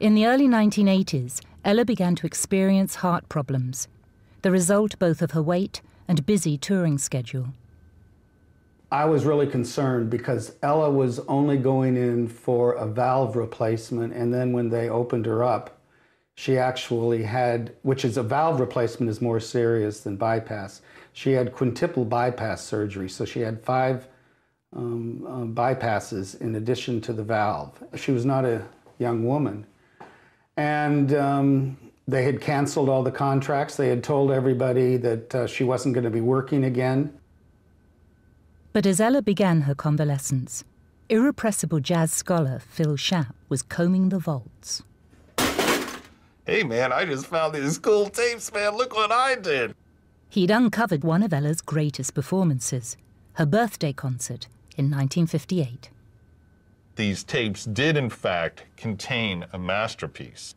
In the early 1980s, Ella began to experience heart problems, the result both of her weight and busy touring schedule. I was really concerned because Ella was only going in for a valve replacement, and then when they opened her up, she actually had, which is a valve replacement is more serious than bypass. She had quintuple bypass surgery, so she had five um, uh, bypasses in addition to the valve. She was not a young woman. And um, they had canceled all the contracts. They had told everybody that uh, she wasn't going to be working again. But as Ella began her convalescence, irrepressible jazz scholar Phil Schaap was combing the vaults. Hey man, I just found these cool tapes, man. Look what I did. He'd uncovered one of Ella's greatest performances, her birthday concert in 1958. These tapes did, in fact, contain a masterpiece.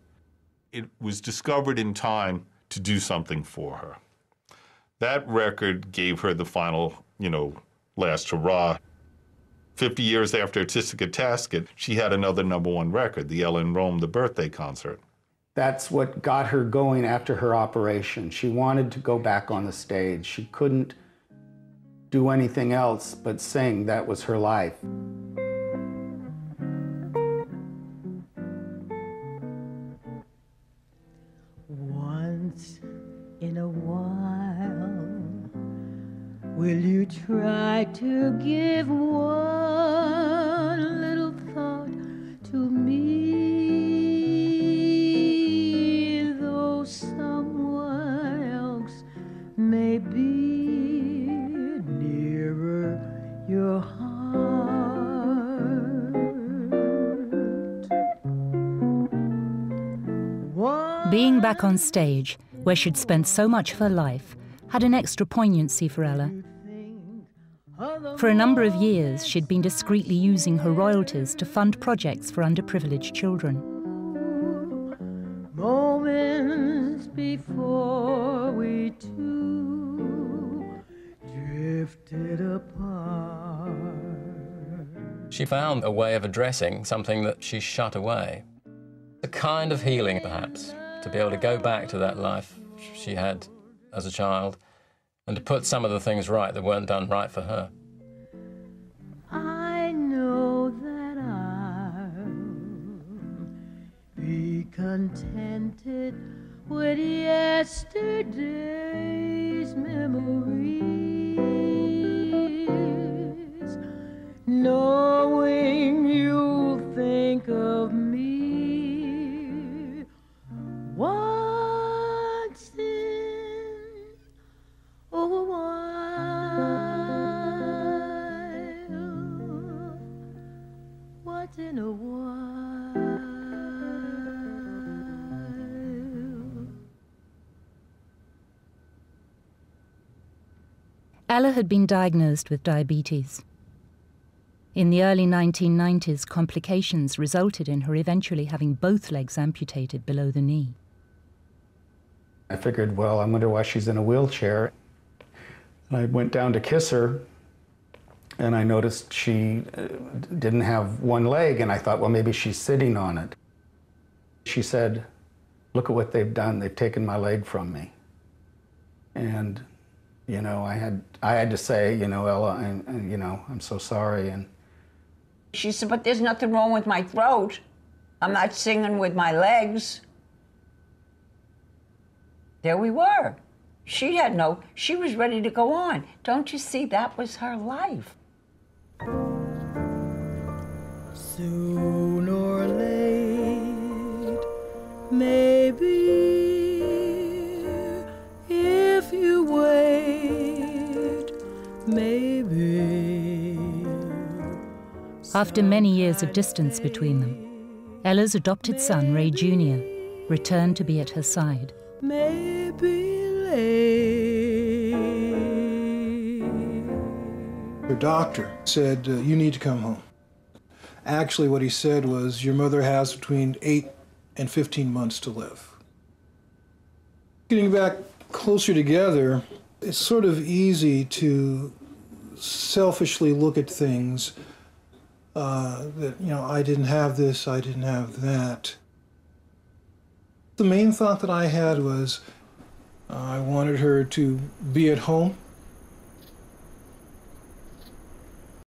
It was discovered in time to do something for her. That record gave her the final, you know, last hurrah. 50 years after A-Tisket A-Tasket, she had another number one record, the Ella in Rome, the birthday concert. That's what got her going after her operation. She wanted to go back on the stage. She couldn't do anything else but sing. That was her life. While, will you try to give one little thought to me? Though someone else may be nearer your heart. Being back on stage, where she'd spent so much of her life, had an extra poignancy for Ella. For a number of years, she'd been discreetly using her royalties to fund projects for underprivileged children. Moments before we two drifted apart. She found a way of addressing something that she shut away. A kind of healing, perhaps, to be able to go back to that life she had as a child and to put some of the things right that weren't done right for her. I know that I'll be contented with yesterday's memories, in a while. Ella had been diagnosed with diabetes. In the early 1990s, complications resulted in her eventually having both legs amputated below the knee. I figured, well, I wonder why she's in a wheelchair. I went down to kiss her, and I noticed she uh, didn't have one leg, and I thought, well, maybe she's sitting on it. She said, look at what they've done. They've taken my leg from me. And, you know, I had, I had to say, you know, Ella, you know, I'm so sorry. And She said, but there's nothing wrong with my throat. I'm not singing with my legs. There we were. She had no, she was ready to go on. Don't you see? That was her life. Soon or late, maybe, if you wait, maybe. After many years of distance between them, Ella's adopted son, Ray Jr., returned to be at her side. Maybe late. Her doctor said, uh, You need to come home. Actually, what he said was, Your mother has between 8 and 15 months to live. Getting back closer together, it's sort of easy to selfishly look at things uh, that, you know, I didn't have this, I didn't have that. The main thought that I had was uh, I wanted her to be at home